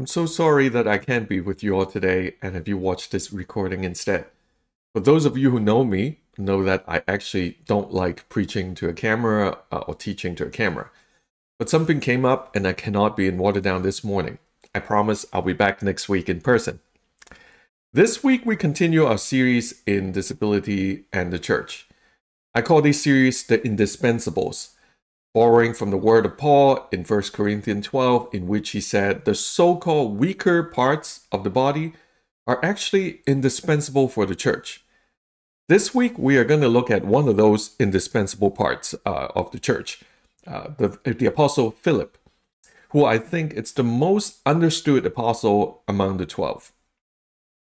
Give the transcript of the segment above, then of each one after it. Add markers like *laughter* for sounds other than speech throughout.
I'm so sorry that I can't be with you all today and have you watch this recording instead. For those of you who know me, know that I actually don't like preaching to a camera uh, or teaching to a camera. But something came up and I cannot be in Waterdown this morning. I promise I'll be back next week in person. This week we continue our series in disability and the church. I call this series the indispensables borrowing from the word of Paul in 1 Corinthians 12, in which he said the so called weaker parts of the body are actually indispensable for the church. This week, we are going to look at one of those indispensable parts uh, of the church, uh, the, the Apostle Philip, who I think is the most understood apostle among the 12.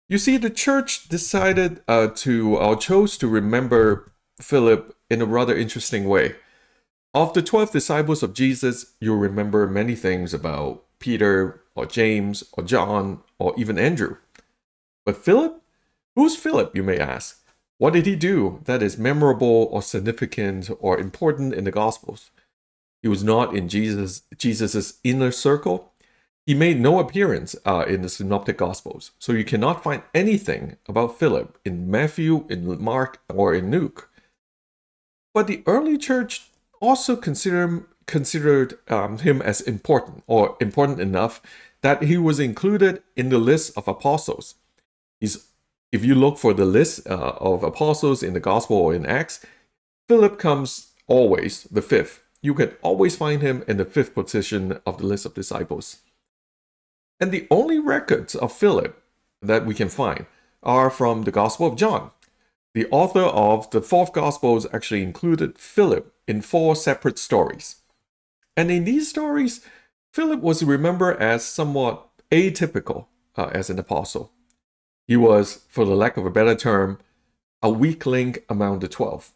You see, the church decided uh, to, or chose to remember Philip in a rather interesting way. Of the 12 disciples of Jesus, you'll remember many things about Peter or James or John or even Andrew. But Philip? Who's Philip, you may ask? What did he do that is memorable or significant or important in the Gospels? He was not in Jesus Jesus's inner circle. He made no appearance uh, in the Synoptic Gospels, so you cannot find anything about Philip in Matthew, in Mark, or in Luke. But the early church also consider, considered um, him as important or important enough that he was included in the list of apostles. He's, if you look for the list uh, of apostles in the Gospel or in Acts, Philip comes always the fifth. You can always find him in the fifth position of the list of disciples. And the only records of Philip that we can find are from the Gospel of John. The author of the fourth Gospels actually included Philip in four separate stories. And in these stories, Philip was remembered as somewhat atypical uh, as an apostle. He was, for the lack of a better term, a weak link among the twelve.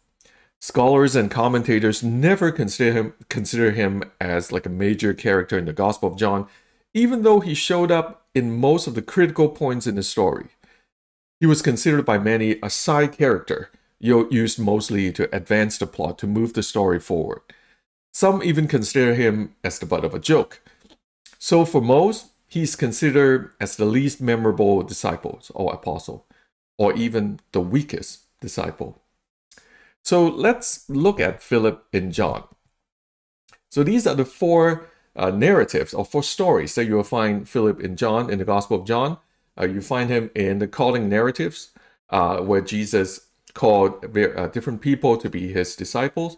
Scholars and commentators never consider him, consider him as like a major character in the Gospel of John, even though he showed up in most of the critical points in the story. He was considered by many a side character, used mostly to advance the plot to move the story forward. Some even consider him as the butt of a joke. So for most, he's considered as the least memorable disciple or apostle, or even the weakest disciple. So let's look at Philip and John. So these are the four uh, narratives or four stories that you will find Philip and John in the Gospel of John. Uh, you find him in the calling narratives, uh, where Jesus called uh, different people to be his disciples.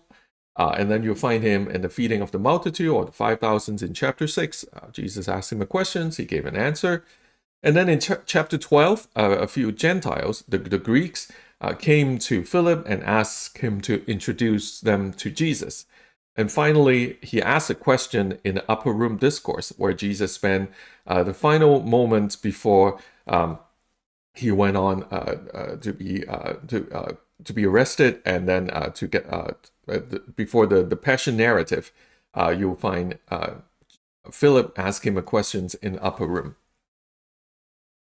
Uh, and then you'll find him in the feeding of the multitude or the 5,000s in chapter 6. Uh, Jesus asked him a question, he gave an answer. And then in ch chapter 12, uh, a few Gentiles, the, the Greeks, came to Philip and asked him to introduce them to Jesus. And finally, he asked a question in the upper room discourse where Jesus spent uh, the final moments before um, he went on uh, uh, to be uh, to uh, to be arrested and then uh, to get uh, before the the passion narrative, you'll find Philip ask him a questions in upper room.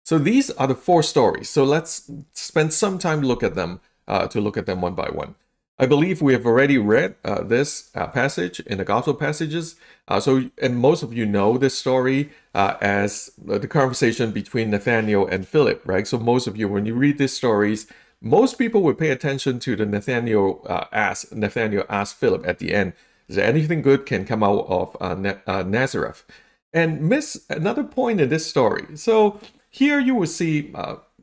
So these are the four stories. So let's spend some time look at them to look at them one by one. I believe we have already read uh, this uh, passage in the gospel passages. Uh, so, and most of you know this story uh, as the conversation between Nathaniel and Philip, right? So, most of you, when you read these stories, most people would pay attention to the Nathaniel uh, ask Nathaniel asked Philip at the end, "Is there anything good can come out of uh, Nazareth?" And miss another point in this story. So here you will see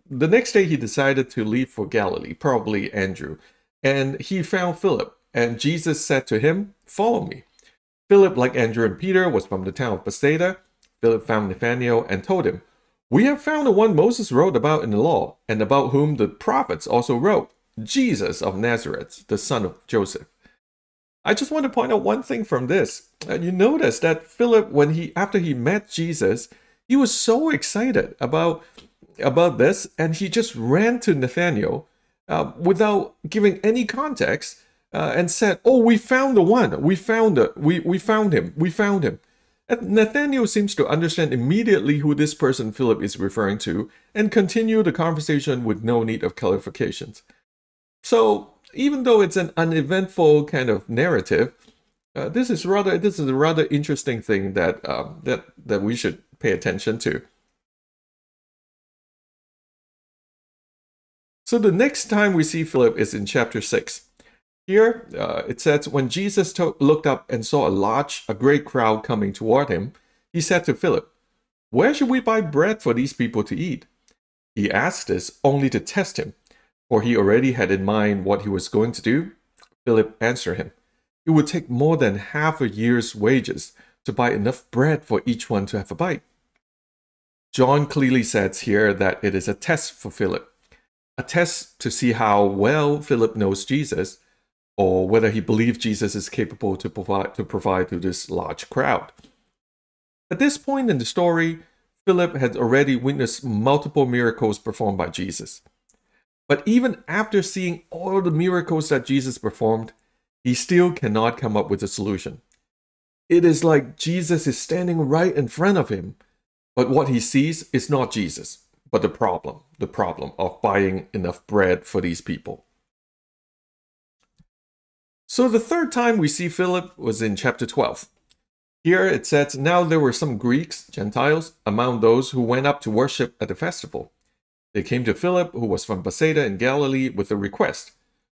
the next day he decided to leave for Galilee, probably Andrew. And he found Philip, and Jesus said to him, Follow me. Philip, like Andrew and Peter, was from the town of Bethsaida. Philip found Nathanael and told him, We have found the one Moses wrote about in the law, and about whom the prophets also wrote, Jesus of Nazareth, the son of Joseph. I just want to point out one thing from this. And you notice that Philip, when he after he met Jesus, he was so excited about about this, and he just ran to Nathanael uh, without giving any context uh, and said, "Oh, we found the one. We found it. We we found him. We found him." Nathaniel seems to understand immediately who this person Philip is referring to and continue the conversation with no need of clarifications. So even though it's an uneventful kind of narrative, uh, this is rather this is a rather interesting thing that um, that that we should pay attention to. So the next time we see Philip is in chapter 6. Here uh, it says, When Jesus looked up and saw a large, a great crowd coming toward him, he said to Philip, Where should we buy bread for these people to eat? He asked this only to test him, for he already had in mind what he was going to do. Philip answered him, It would take more than half a year's wages to buy enough bread for each one to have a bite. John clearly says here that it is a test for Philip a test to see how well Philip knows Jesus or whether he believes Jesus is capable to provide to provide to this large crowd. At this point in the story, Philip had already witnessed multiple miracles performed by Jesus. But even after seeing all the miracles that Jesus performed, he still cannot come up with a solution. It is like Jesus is standing right in front of him, but what he sees is not Jesus but the problem, the problem of buying enough bread for these people. So the third time we see Philip was in chapter 12. Here it says, Now there were some Greeks, Gentiles, among those who went up to worship at the festival. They came to Philip, who was from Bethsaida in Galilee, with a request.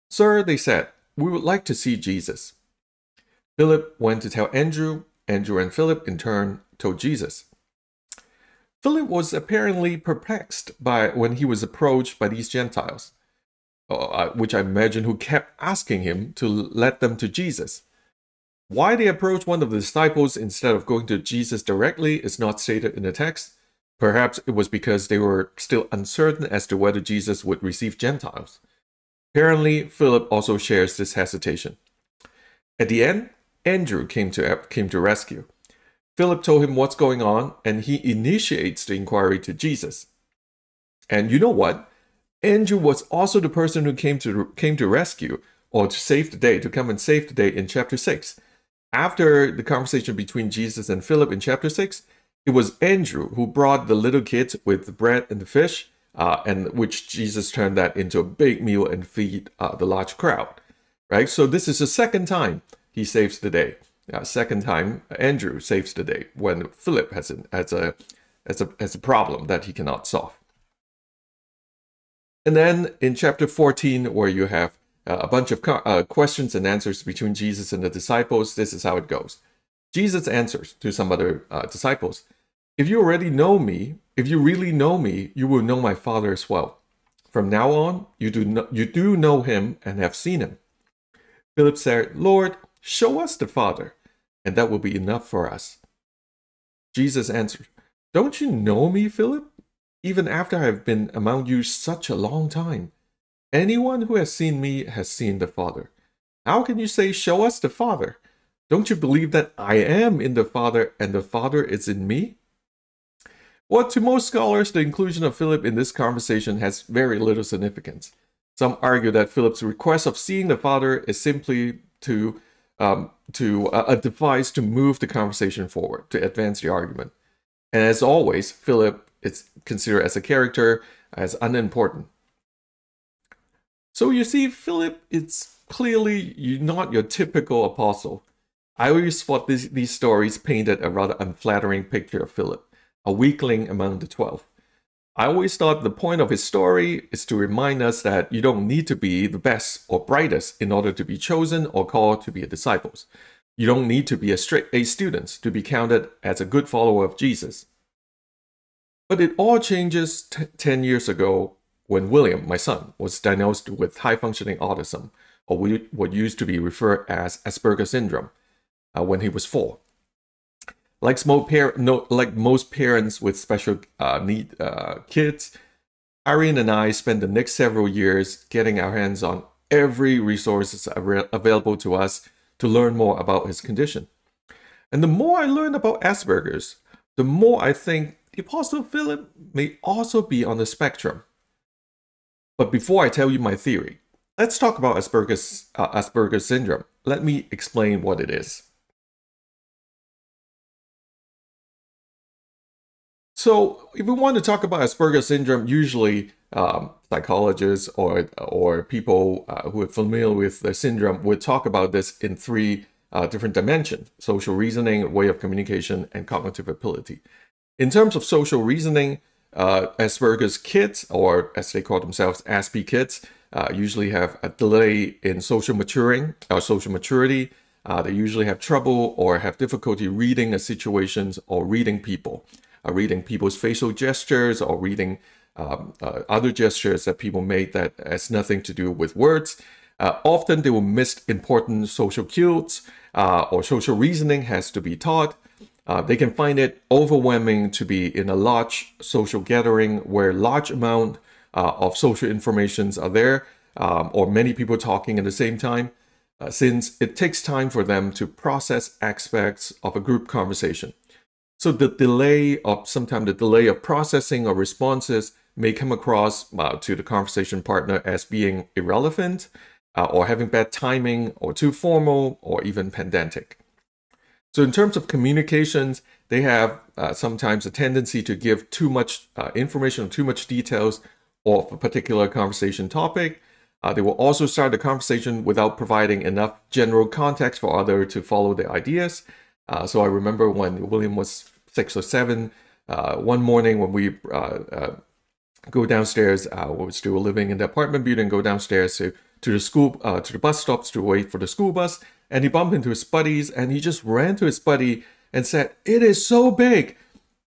Sir, they said, we would like to see Jesus. Philip went to tell Andrew. Andrew and Philip, in turn, told Jesus. Philip was apparently perplexed by when he was approached by these Gentiles, uh, which I imagine who kept asking him to let them to Jesus. Why they approached one of the disciples instead of going to Jesus directly is not stated in the text. Perhaps it was because they were still uncertain as to whether Jesus would receive Gentiles. Apparently, Philip also shares this hesitation. At the end, Andrew came to, came to rescue. Philip told him what's going on, and he initiates the inquiry to Jesus. And you know what? Andrew was also the person who came to came to rescue or to save the day, to come and save the day in chapter 6. After the conversation between Jesus and Philip in chapter 6, it was Andrew who brought the little kid with the bread and the fish, uh, and which Jesus turned that into a big meal and feed uh, the large crowd. Right? So this is the second time he saves the day. Uh, second time, Andrew saves the day when Philip has, an, has, a, has, a, has a problem that he cannot solve. And then in chapter 14, where you have uh, a bunch of uh, questions and answers between Jesus and the disciples, this is how it goes. Jesus answers to some other uh, disciples If you already know me, if you really know me, you will know my Father as well. From now on, you do, know, you do know him and have seen him. Philip said, Lord, show us the Father, and that will be enough for us. Jesus answered, Don't you know me, Philip? Even after I have been among you such a long time. Anyone who has seen me has seen the Father. How can you say, Show us the Father? Don't you believe that I am in the Father and the Father is in me? Well, to most scholars, the inclusion of Philip in this conversation has very little significance. Some argue that Philip's request of seeing the Father is simply to um, to uh, a device to move the conversation forward, to advance the argument. And as always, Philip is considered as a character as unimportant. So you see, Philip is clearly not your typical apostle. I always thought this, these stories painted a rather unflattering picture of Philip, a weakling among the twelve. I always thought the point of his story is to remind us that you don't need to be the best or brightest in order to be chosen or called to be a disciple. You don't need to be a straight A student to be counted as a good follower of Jesus. But it all changes 10 years ago when William, my son, was diagnosed with high functioning autism, or what used to be referred as Asperger's syndrome, uh, when he was four. Like most, no, like most parents with special uh, need uh, kids, Irene and I spent the next several years getting our hands on every resource available to us to learn more about his condition. And the more I learn about Asperger's, the more I think the Apostle Philip may also be on the spectrum. But before I tell you my theory, let's talk about Asperger's, uh, Asperger's syndrome. Let me explain what it is. So if we want to talk about Asperger's syndrome, usually um, psychologists or or people uh, who are familiar with the syndrome would talk about this in three uh, different dimensions: social reasoning, way of communication, and cognitive ability. In terms of social reasoning, uh, Asperger's kids, or as they call themselves, Aspie kids, uh, usually have a delay in social maturing or social maturity. Uh, they usually have trouble or have difficulty reading a situations or reading people, uh, reading people's facial gestures or reading um, uh, other gestures that people make that has nothing to do with words. Uh, often they will miss important social cues or social reasoning has to be taught. Uh, they can find it overwhelming to be in a large social gathering where large amount uh, of social informations are there um, or many people talking at the same time uh, since it takes time for them to process aspects of a group conversation. So the delay of sometimes the delay of processing or responses may come across uh, to the conversation partner as being irrelevant uh, or having bad timing or too formal or even pedantic. So in terms of communications, they have uh, sometimes a tendency to give too much uh, information, or too much details of a particular conversation topic. Uh, they will also start the conversation without providing enough general context for other to follow their ideas. Uh, so I remember when William was six or seven, uh, one morning when we uh, go downstairs, uh, we were still living in the apartment building, go downstairs to, to the school, to the bus stops to wait for the school bus and he bumped into his buddies and he just ran to his buddy and said, It is so big.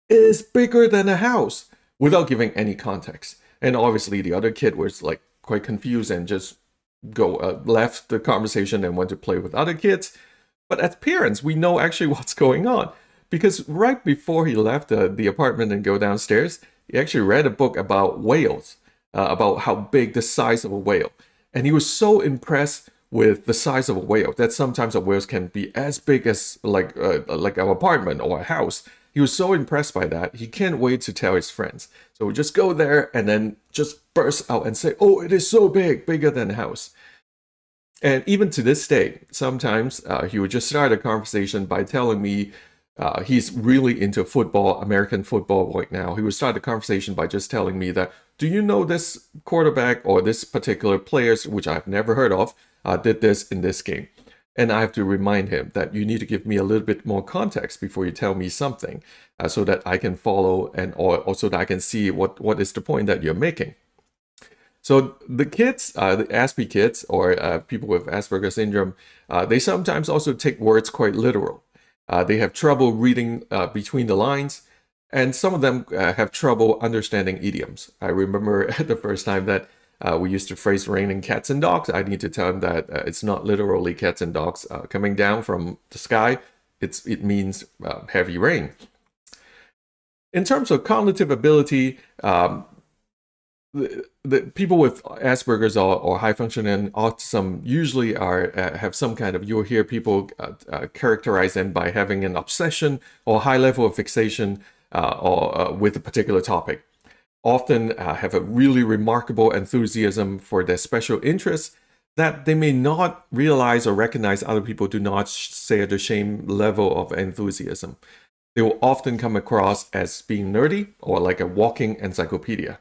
It is bigger than a house without giving any context. And obviously, the other kid was like quite confused and just go uh, left the conversation and went to play with other kids. But as parents, we know actually *laughs* what's going on because right before he left uh, the apartment and go downstairs, he actually read a book about whales, uh, about how big the size of a whale. And he was so impressed with the size of a whale that sometimes a whales can be as big as like uh, like our apartment or a house. He was so impressed by that, he can't wait to tell his friends. So we just go there and then just burst out and say, "Oh, it is so big, bigger than a house." And even to this day, sometimes uh, he would just start a conversation by telling me uh, he's really into football, American football right now. He would start the conversation by just telling me that, "Do you know this quarterback or this particular players, which I've never heard of?" uh, did this in this game. And I have to remind him that you need to give me a little bit more context before you tell me something uh, so that I can follow and or also that I can see what, what is the point that you're making. So the kids, uh, the Aspie kids or uh, people with Asperger syndrome, uh, they sometimes also take words quite literal. Uh, they have trouble reading uh, between the lines, and some of them have trouble understanding idioms. I remember *laughs* the first time that uh, we used to phrase raining cats and dogs. I need to tell him that uh, it's not literally cats and dogs uh, coming down from the sky. It's it means uh, heavy rain. In terms of cognitive ability, um, the, the, people with Asperger's or, or high functioning autism usually are uh, have some kind of. You'll hear people uh, characterize them by having an obsession or high level of fixation or with a particular topic often uh, have a really remarkable enthusiasm for their special interests that they may not realize or recognize other people do not share the same level of enthusiasm. They will often come across as being nerdy or like a walking encyclopedia.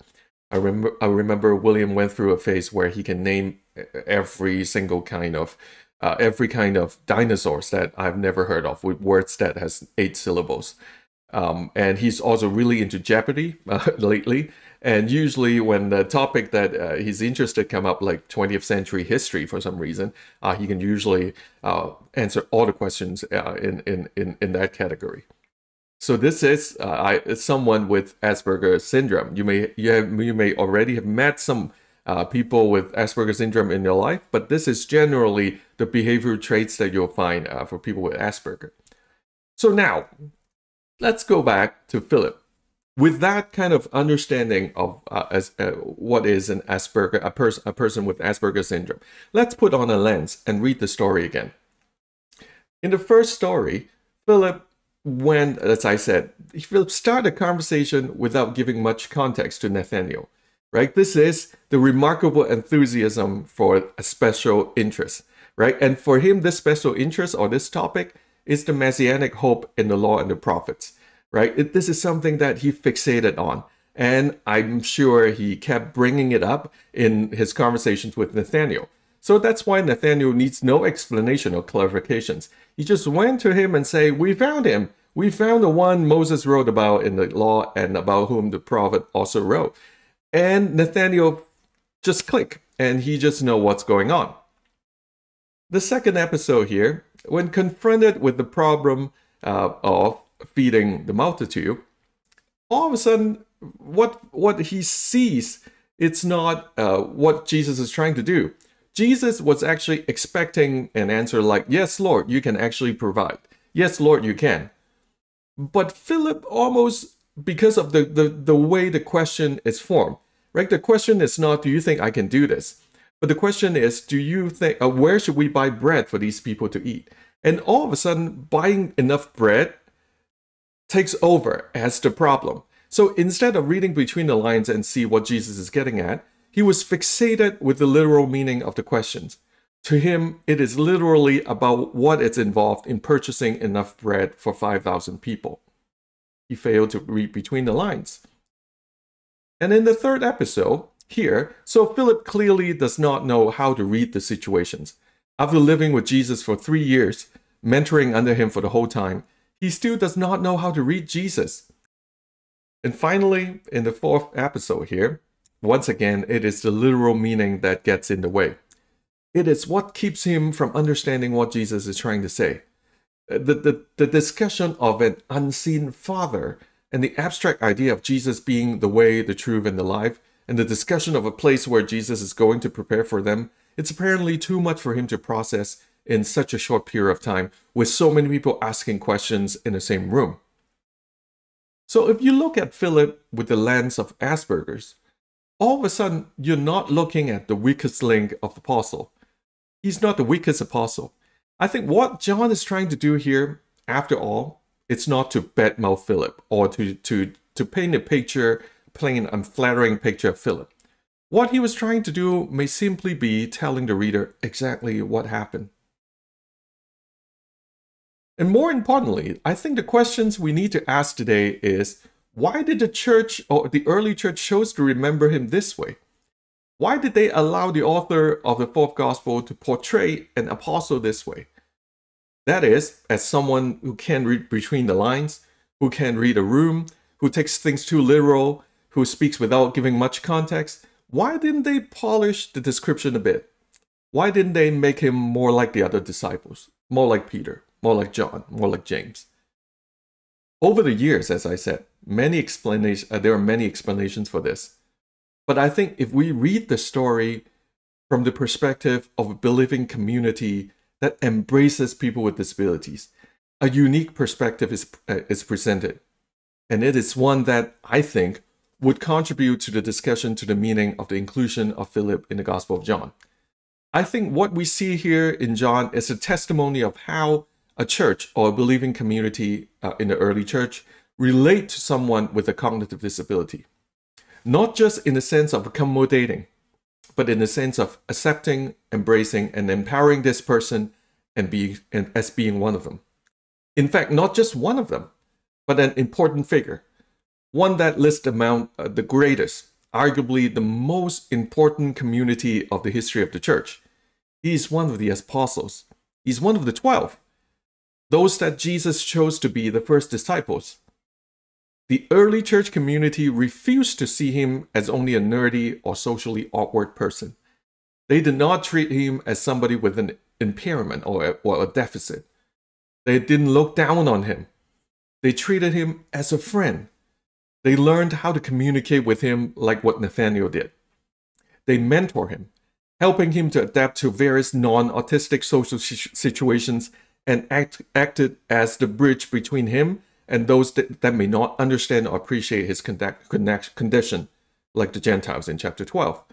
I remember, I remember William went through a phase where he can name every single kind of uh, every kind of dinosaurs that I've never heard of with words that has eight syllables. Um, and he's also really into Jeopardy uh, *laughs* lately. And usually, when the topic that uh, he's interested come up, like 20th century history, for some reason, uh, he can usually uh, answer all the questions uh, in, in, in, in that category. So this is uh, I, someone with Asperger syndrome. You may you, have, you may already have met some people with Asperger syndrome in your life, but this is generally the behavioral traits that you'll find for people with Asperger. So now, let's go back to Philip. With that kind of understanding of uh, as uh, what is an Asperger, a person, a person with Asperger syndrome, let's put on a lens and read the story again. In the first story, Philip, when as I said, Philip started a conversation without giving much context to Nathaniel. Right, this is the remarkable enthusiasm for a special interest. Right, and for him, this special interest or this topic is the messianic hope in the law and the prophets, right? It, this is something that he fixated on. And I'm sure he kept bringing it up in his conversations with Nathaniel. So that's why Nathaniel needs no explanation or clarifications. He just went to him and say, "We found him. We found the one Moses wrote about in the law and about whom the prophet also wrote. And Nathaniel just click and he just know what's going on. The second episode here, when confronted with the problem uh, of feeding the multitude, all of a sudden, what what he sees, it's not uh, what Jesus is trying to do. Jesus was actually expecting an answer like, "Yes, Lord, you can actually provide. Yes, Lord, you can." But Philip almost because of the, the, the way the question is formed, right? The question is not, do you think I can do this? But the question is, do you think, uh, where should we buy bread for these people to eat? And all of a sudden, buying enough bread takes over as the problem. So instead of reading between the lines and see what Jesus is getting at, he was fixated with the literal meaning of the questions. To him, it is literally about what is involved in purchasing enough bread for 5,000 people. He failed to read between the lines. And in the third episode, here, so Philip clearly does not know how to read the situations. After living with Jesus for three years, mentoring under him for the whole time, he still does not know how to read Jesus. And finally, in the fourth episode here, once again, it is the literal meaning that gets in the way. It is what keeps him from understanding what Jesus is trying to say. Uh, the, the, the discussion of an unseen father and the abstract idea of Jesus being the way, the truth, and the life, and the discussion of a place where Jesus is going to prepare for them, it's apparently too much for him to process in such a short period of time with so many people asking questions in the same room. So if you look at Philip with the lens of Asperger's, all of a sudden you're not looking at the weakest link of the apostle. He's not the weakest apostle. I think what John is trying to do here, after all, it's not to badmouth Philip or to, to, to paint a picture, an unflattering picture of Philip. What he was trying to do may simply be telling the reader exactly what happened. And more importantly, I think the questions we need to ask today is why did the church or the early church choose to remember him this way? Why did they allow the author of the fourth gospel to portray an apostle this way? That is, as someone who can read between the lines, who can read a room, who takes things too literal, who speaks without giving much context, why didn't they polish the description a bit? Why didn't they make him more like the other disciples, more like Peter? more like John, more like James. Over the years, as I said, many explanations, uh, there are many explanations for this. But I think if we read the story from the perspective of a believing community that embraces people with disabilities, a unique perspective is, uh, is presented. And it is one that I think would contribute to the discussion to the meaning of the inclusion of Philip in the Gospel of John. I think what we see here in John is a testimony of how a church or a believing community uh, in the early church relate to someone with a cognitive disability. Not just in the sense of accommodating, but in the sense of accepting, embracing, and empowering this person and be and as being one of them. In fact, not just one of them, but an important figure, one that lists among uh, the greatest, arguably the most important community of the history of the church. He is one of the apostles. He's one of the twelve those that Jesus chose to be the first disciples. The early church community refused to see him as only a nerdy or socially awkward person. They did not treat him as somebody with an impairment or a, or a deficit. They didn't look down on him. They treated him as a friend. They learned how to communicate with him like what Nathaniel did. They mentor him, helping him to adapt to various non autistic social situations and act, acted as the bridge between him and those that, that may not understand or appreciate his condition, like the Gentiles in chapter 12,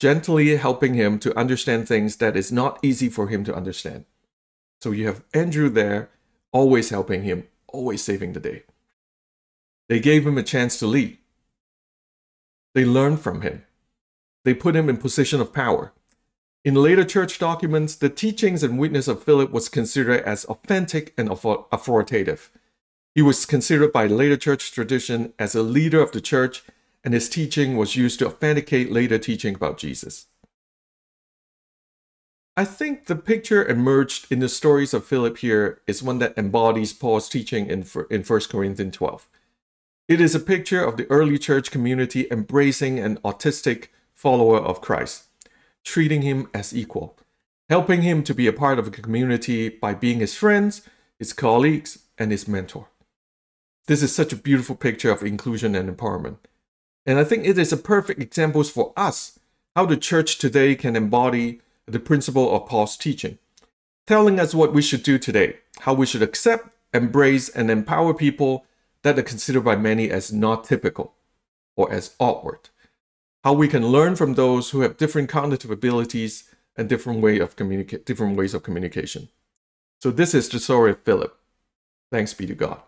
gently helping him to understand things that is not easy for him to understand. So you have Andrew there, always helping him, always saving the day. They gave him a chance to lead. They learned from him. They put him in position of power. In later church documents, the teachings and witness of Philip was considered as authentic and authoritative. He was considered by later church tradition as a leader of the church, and his teaching was used to authenticate later teaching about Jesus. I think the picture emerged in the stories of Philip here is one that embodies Paul's teaching in, in 1 Corinthians 12. It is a picture of the early church community embracing an autistic follower of Christ, treating him as equal, helping him to be a part of a community by being his friends, his colleagues, and his mentor. This is such a beautiful picture of inclusion and empowerment. And I think it is a perfect example for us how the church today can embody the principle of Paul's teaching, telling us what we should do today, how we should accept, embrace, and empower people that are considered by many as not typical or as awkward. How we can learn from those who have different cognitive abilities and different way of different ways of communication. So this is the story of Philip. Thanks be to God.